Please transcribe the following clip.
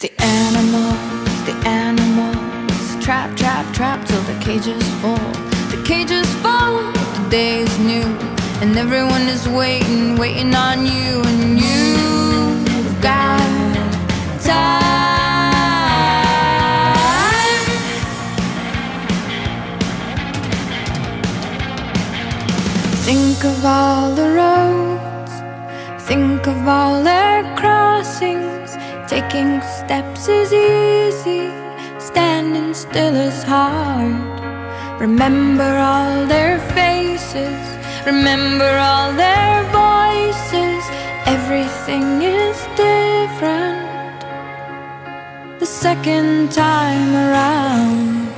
The animals, the animals, trap, trap, trap till the cages fall. The cages fall, the day is new, and everyone is waiting, waiting on you, and you've got time. Think of all the roads, think of all crossings. Taking steps is easy, standing still is hard. Remember all their faces, remember all their voices. Everything is different the second time around.